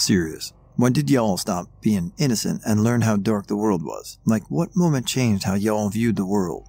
Serious. When did y'all stop being innocent and learn how dark the world was? Like, what moment changed how y'all viewed the world?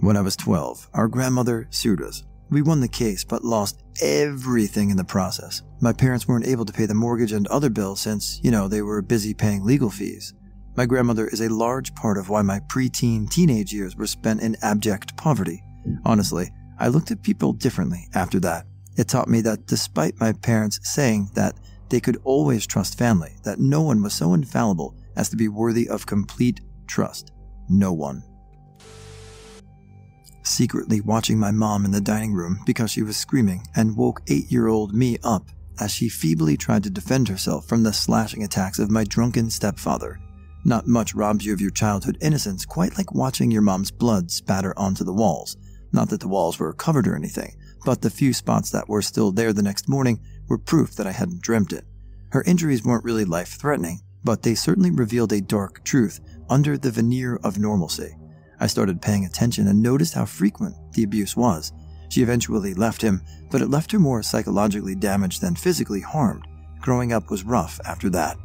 When I was 12, our grandmother sued us. We won the case, but lost everything in the process. My parents weren't able to pay the mortgage and other bills since, you know, they were busy paying legal fees. My grandmother is a large part of why my preteen teenage years were spent in abject poverty. Honestly, I looked at people differently after that. It taught me that despite my parents saying that they could always trust family, that no one was so infallible as to be worthy of complete trust. No one secretly watching my mom in the dining room because she was screaming and woke eight year old me up as she feebly tried to defend herself from the slashing attacks of my drunken stepfather. Not much robs you of your childhood innocence quite like watching your mom's blood spatter onto the walls. Not that the walls were covered or anything, but the few spots that were still there the next morning were proof that I hadn't dreamt it. Her injuries weren't really life threatening, but they certainly revealed a dark truth under the veneer of normalcy. I started paying attention and noticed how frequent the abuse was. She eventually left him, but it left her more psychologically damaged than physically harmed. Growing up was rough after that.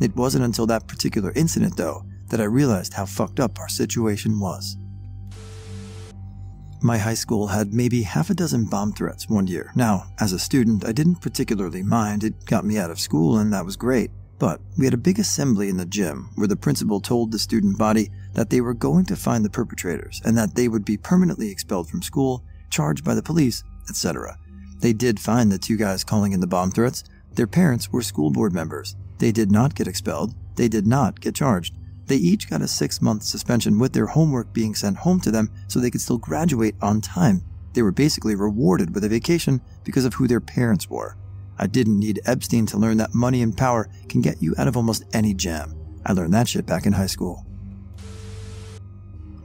It wasn't until that particular incident, though, that I realized how fucked up our situation was. My high school had maybe half a dozen bomb threats one year. Now, as a student, I didn't particularly mind. It got me out of school, and that was great. But we had a big assembly in the gym where the principal told the student body that they were going to find the perpetrators and that they would be permanently expelled from school, charged by the police, etc. They did find the two guys calling in the bomb threats. Their parents were school board members. They did not get expelled. They did not get charged. They each got a six month suspension with their homework being sent home to them so they could still graduate on time. They were basically rewarded with a vacation because of who their parents were. I didn't need Epstein to learn that money and power can get you out of almost any jam. I learned that shit back in high school.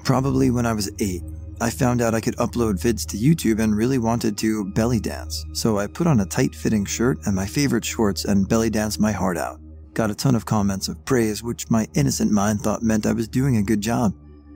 Probably when I was 8, I found out I could upload vids to YouTube and really wanted to belly dance, so I put on a tight fitting shirt and my favorite shorts and belly danced my heart out. Got a ton of comments of praise, which my innocent mind thought meant I was doing a good job.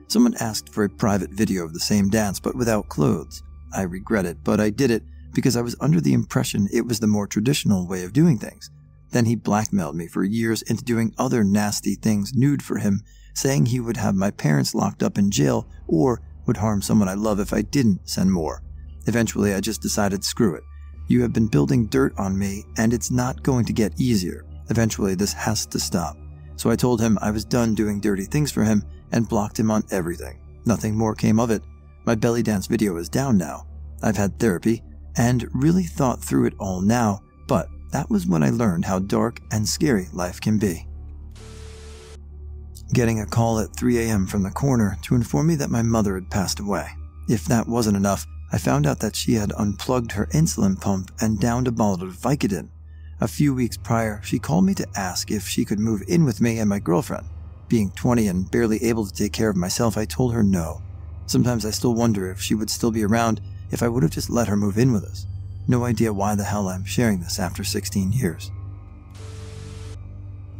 Someone asked for a private video of the same dance, but without clothes. I regret it, but I did it because I was under the impression it was the more traditional way of doing things. Then he blackmailed me for years into doing other nasty things nude for him, saying he would have my parents locked up in jail or would harm someone I love if I didn't send more. Eventually, I just decided screw it. You have been building dirt on me, and it's not going to get easier. Eventually, this has to stop. So I told him I was done doing dirty things for him and blocked him on everything. Nothing more came of it. My belly dance video is down now. I've had therapy, and really thought through it all now, but that was when I learned how dark and scary life can be. Getting a call at 3 a.m. from the coroner to inform me that my mother had passed away. If that wasn't enough, I found out that she had unplugged her insulin pump and downed a bottle of Vicodin. A few weeks prior, she called me to ask if she could move in with me and my girlfriend. Being 20 and barely able to take care of myself, I told her no. Sometimes I still wonder if she would still be around if I would have just let her move in with us. No idea why the hell I'm sharing this after 16 years.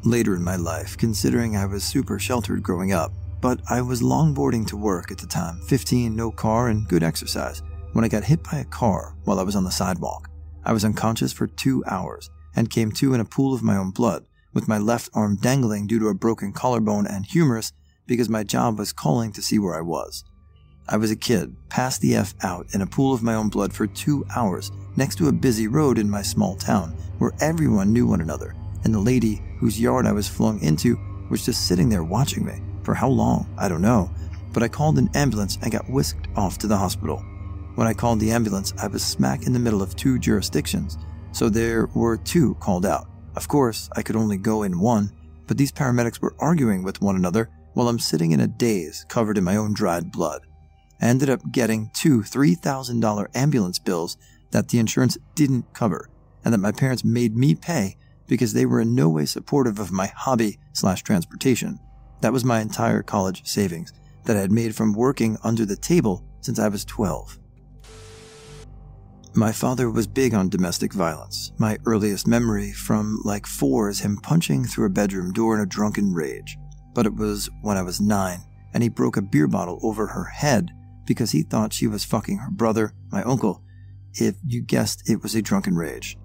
Later in my life, considering I was super sheltered growing up, but I was longboarding to work at the time, 15, no car, and good exercise, when I got hit by a car while I was on the sidewalk. I was unconscious for two hours and came to in a pool of my own blood, with my left arm dangling due to a broken collarbone and humerus because my job was calling to see where I was. I was a kid, passed the F out in a pool of my own blood for two hours next to a busy road in my small town where everyone knew one another, and the lady whose yard I was flung into was just sitting there watching me. For how long? I don't know. But I called an ambulance and got whisked off to the hospital. When I called the ambulance, I was smack in the middle of two jurisdictions, so there were two called out. Of course, I could only go in one, but these paramedics were arguing with one another while I'm sitting in a daze covered in my own dried blood. I ended up getting two $3,000 ambulance bills that the insurance didn't cover and that my parents made me pay because they were in no way supportive of my hobby slash transportation. That was my entire college savings that I had made from working under the table since I was 12. My father was big on domestic violence. My earliest memory from like four is him punching through a bedroom door in a drunken rage. But it was when I was nine and he broke a beer bottle over her head because he thought she was fucking her brother, my uncle, if you guessed it was a drunken rage.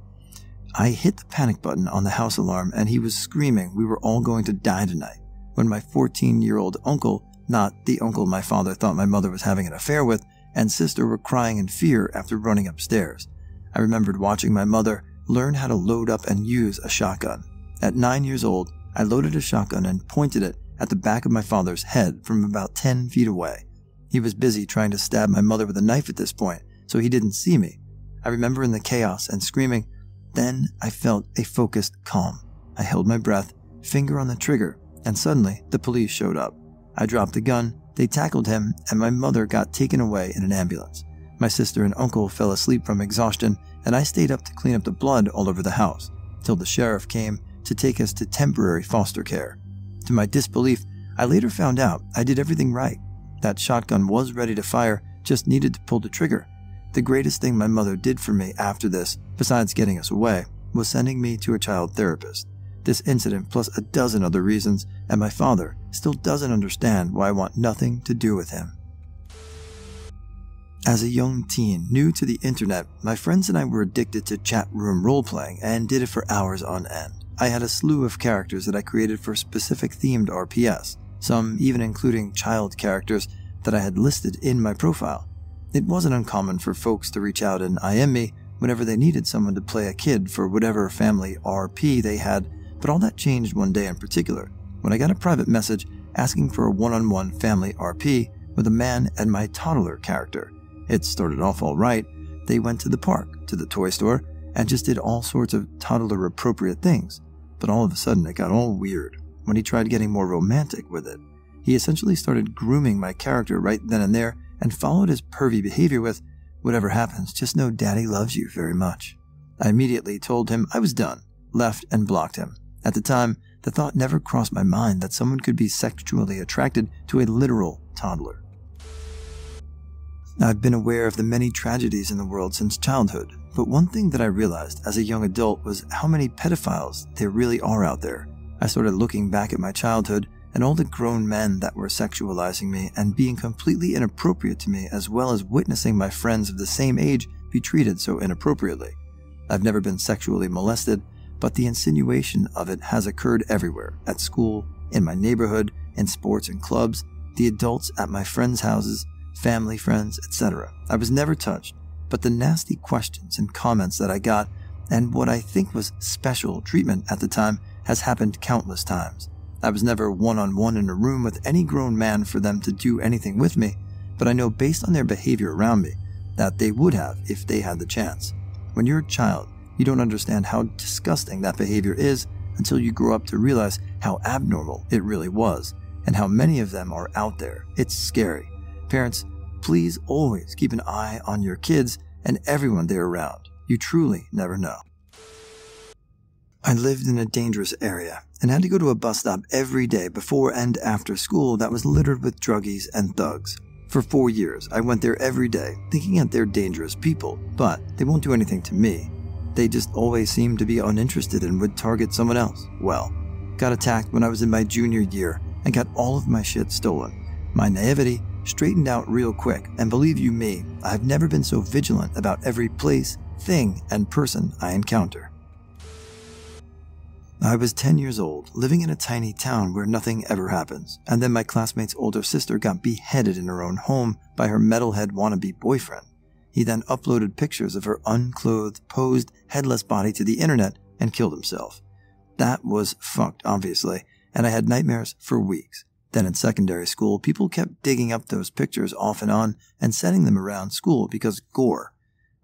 I hit the panic button on the house alarm and he was screaming we were all going to die tonight when my 14 year old uncle, not the uncle my father thought my mother was having an affair with, and sister were crying in fear after running upstairs. I remembered watching my mother learn how to load up and use a shotgun. At nine years old, I loaded a shotgun and pointed it at the back of my father's head from about 10 feet away. He was busy trying to stab my mother with a knife at this point, so he didn't see me. I remember in the chaos and screaming. Then I felt a focused calm. I held my breath, finger on the trigger, and suddenly the police showed up. I dropped the gun, they tackled him, and my mother got taken away in an ambulance. My sister and uncle fell asleep from exhaustion, and I stayed up to clean up the blood all over the house, till the sheriff came to take us to temporary foster care. To my disbelief, I later found out I did everything right. That shotgun was ready to fire, just needed to pull the trigger. The greatest thing my mother did for me after this, besides getting us away, was sending me to a child therapist. This incident, plus a dozen other reasons, and my father still doesn't understand why I want nothing to do with him. As a young teen new to the internet, my friends and I were addicted to chat room role playing and did it for hours on end. I had a slew of characters that I created for specific themed RPS, some even including child characters that I had listed in my profile. It wasn't uncommon for folks to reach out and IM me whenever they needed someone to play a kid for whatever family RP they had but all that changed one day in particular when I got a private message asking for a one on one family RP with a man and my toddler character. It started off all right. They went to the park, to the toy store, and just did all sorts of toddler appropriate things. But all of a sudden, it got all weird when he tried getting more romantic with it. He essentially started grooming my character right then and there and followed his pervy behavior with, Whatever happens, just know daddy loves you very much. I immediately told him I was done, left, and blocked him. At the time, the thought never crossed my mind that someone could be sexually attracted to a literal toddler. I've been aware of the many tragedies in the world since childhood, but one thing that I realized as a young adult was how many pedophiles there really are out there. I started looking back at my childhood and all the grown men that were sexualizing me and being completely inappropriate to me, as well as witnessing my friends of the same age be treated so inappropriately. I've never been sexually molested, but the insinuation of it has occurred everywhere at school, in my neighborhood, in sports and clubs, the adults at my friends' houses, family friends, etc. I was never touched, but the nasty questions and comments that I got, and what I think was special treatment at the time, has happened countless times. I was never one on one in a room with any grown man for them to do anything with me, but I know based on their behavior around me that they would have if they had the chance. When you're a child, you don't understand how disgusting that behavior is until you grow up to realize how abnormal it really was and how many of them are out there. It's scary. Parents, please always keep an eye on your kids and everyone they're around. You truly never know. I lived in a dangerous area and had to go to a bus stop every day before and after school that was littered with druggies and thugs. For four years, I went there every day, thinking that they're dangerous people, but they won't do anything to me. They just always seemed to be uninterested and would target someone else. Well, got attacked when I was in my junior year and got all of my shit stolen. My naivety straightened out real quick, and believe you me, I've never been so vigilant about every place, thing, and person I encounter. I was 10 years old, living in a tiny town where nothing ever happens, and then my classmate's older sister got beheaded in her own home by her metalhead wannabe boyfriend. He then uploaded pictures of her unclothed, posed, headless body to the internet and killed himself. That was fucked, obviously, and I had nightmares for weeks. Then in secondary school, people kept digging up those pictures off and on and sending them around school because gore.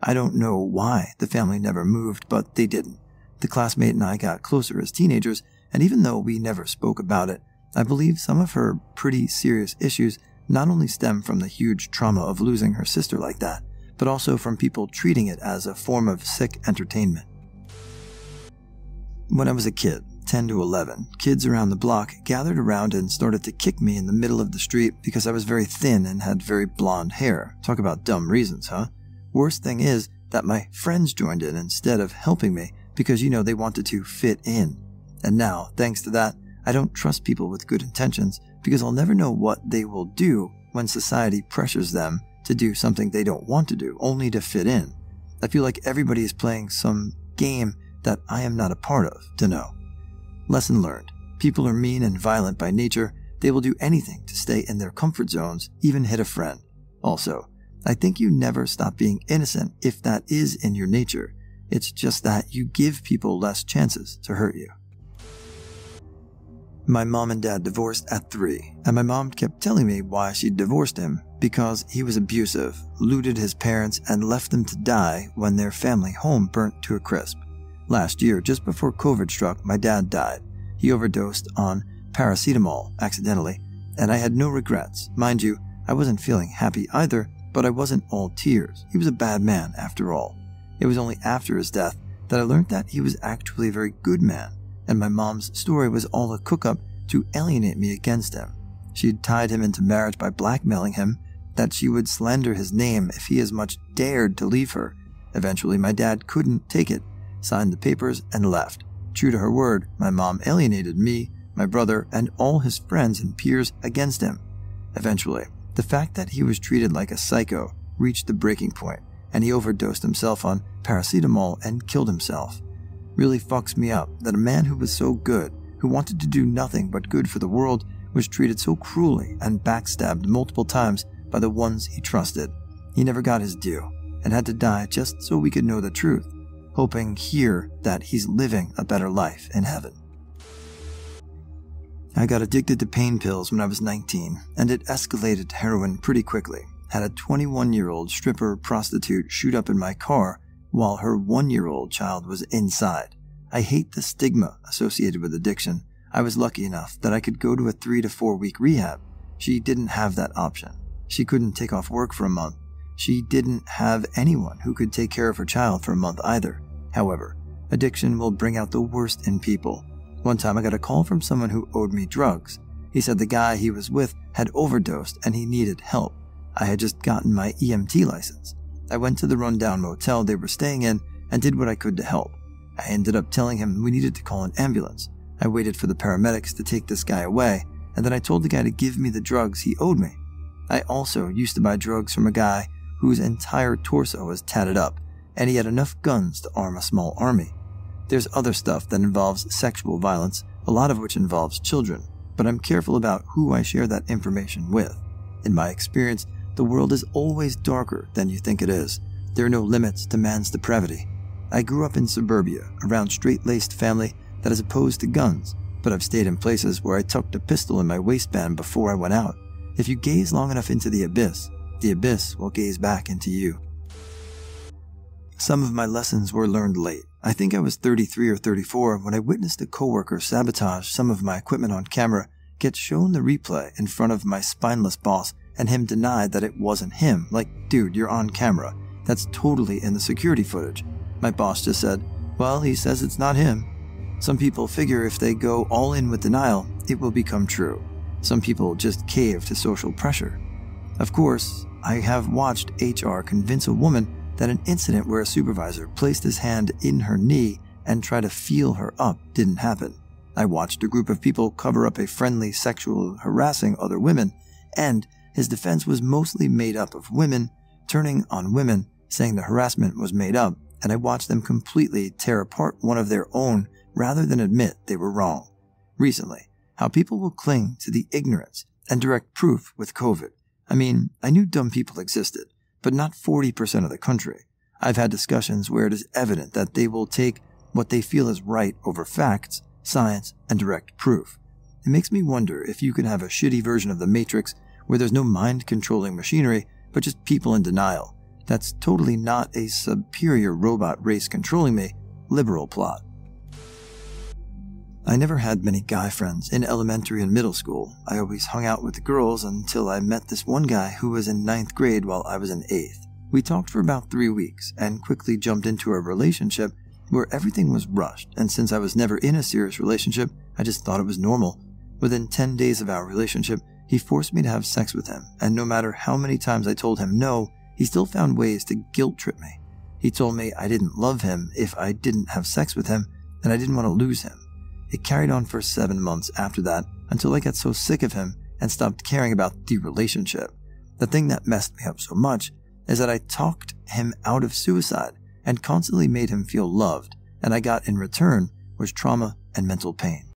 I don't know why the family never moved, but they didn't. The classmate and I got closer as teenagers, and even though we never spoke about it, I believe some of her pretty serious issues not only stem from the huge trauma of losing her sister like that, but also from people treating it as a form of sick entertainment. When I was a kid, 10 to 11, kids around the block gathered around and started to kick me in the middle of the street because I was very thin and had very blonde hair. Talk about dumb reasons, huh? Worst thing is that my friends joined in instead of helping me because, you know, they wanted to fit in. And now, thanks to that, I don't trust people with good intentions because I'll never know what they will do when society pressures them to do something they don't want to do, only to fit in. I feel like everybody is playing some game that I am not a part of to know. Lesson learned people are mean and violent by nature. They will do anything to stay in their comfort zones, even hit a friend. Also, I think you never stop being innocent if that is in your nature. It's just that you give people less chances to hurt you. My mom and dad divorced at three, and my mom kept telling me why she divorced him because he was abusive, looted his parents, and left them to die when their family home burnt to a crisp. Last year, just before COVID struck, my dad died. He overdosed on paracetamol accidentally, and I had no regrets. Mind you, I wasn't feeling happy either, but I wasn't all tears. He was a bad man, after all. It was only after his death that I learned that he was actually a very good man and my mom's story was all a cook up to alienate me against him. She had tied him into marriage by blackmailing him that she would slander his name if he as much dared to leave her. Eventually, my dad couldn't take it, signed the papers, and left. True to her word, my mom alienated me, my brother, and all his friends and peers against him. Eventually, the fact that he was treated like a psycho reached the breaking point, and he overdosed himself on paracetamol and killed himself really fucks me up that a man who was so good, who wanted to do nothing but good for the world, was treated so cruelly and backstabbed multiple times by the ones he trusted. He never got his due and had to die just so we could know the truth, hoping here that he's living a better life in heaven. I got addicted to pain pills when I was 19, and it escalated to heroin pretty quickly. Had a 21 year old stripper prostitute shoot up in my car while her one year old child was inside. I hate the stigma associated with addiction. I was lucky enough that I could go to a three to four week rehab. She didn't have that option. She couldn't take off work for a month. She didn't have anyone who could take care of her child for a month either. However, addiction will bring out the worst in people. One time I got a call from someone who owed me drugs. He said the guy he was with had overdosed and he needed help. I had just gotten my EMT license. I went to the rundown motel they were staying in and did what I could to help. I ended up telling him we needed to call an ambulance. I waited for the paramedics to take this guy away, and then I told the guy to give me the drugs he owed me. I also used to buy drugs from a guy whose entire torso was tatted up, and he had enough guns to arm a small army. There's other stuff that involves sexual violence, a lot of which involves children, but I'm careful about who I share that information with. In my experience, the world is always darker than you think it is. There are no limits to man's depravity. I grew up in suburbia, around straight laced family that is opposed to guns, but I've stayed in places where I tucked a pistol in my waistband before I went out. If you gaze long enough into the abyss, the abyss will gaze back into you. Some of my lessons were learned late. I think I was 33 or 34 when I witnessed a coworker sabotage some of my equipment on camera, get shown the replay in front of my spineless boss, and him denied that it wasn't him. Like, dude, you're on camera. That's totally in the security footage. My boss just said, well, he says it's not him. Some people figure if they go all in with denial, it will become true. Some people just cave to social pressure. Of course, I have watched HR convince a woman that an incident where a supervisor placed his hand in her knee and tried to feel her up didn't happen. I watched a group of people cover up a friendly sexual harassing other women, and his defense was mostly made up of women turning on women, saying the harassment was made up, and I watched them completely tear apart one of their own rather than admit they were wrong. Recently, how people will cling to the ignorance and direct proof with COVID. I mean, I knew dumb people existed, but not 40% of the country. I've had discussions where it is evident that they will take what they feel is right over facts, science, and direct proof. It makes me wonder if you could have a shitty version of the Matrix where there's no mind controlling machinery, but just people in denial. That's totally not a superior robot race controlling me, liberal plot. I never had many guy friends in elementary and middle school. I always hung out with the girls until I met this one guy who was in ninth grade while I was in eighth. We talked for about three weeks and quickly jumped into a relationship where everything was rushed, and since I was never in a serious relationship, I just thought it was normal. Within 10 days of our relationship, he forced me to have sex with him, and no matter how many times I told him no, he still found ways to guilt trip me. He told me I didn't love him if I didn't have sex with him, and I didn't want to lose him. It carried on for seven months after that until I got so sick of him and stopped caring about the relationship. The thing that messed me up so much is that I talked him out of suicide and constantly made him feel loved, and I got in return was trauma and mental pain.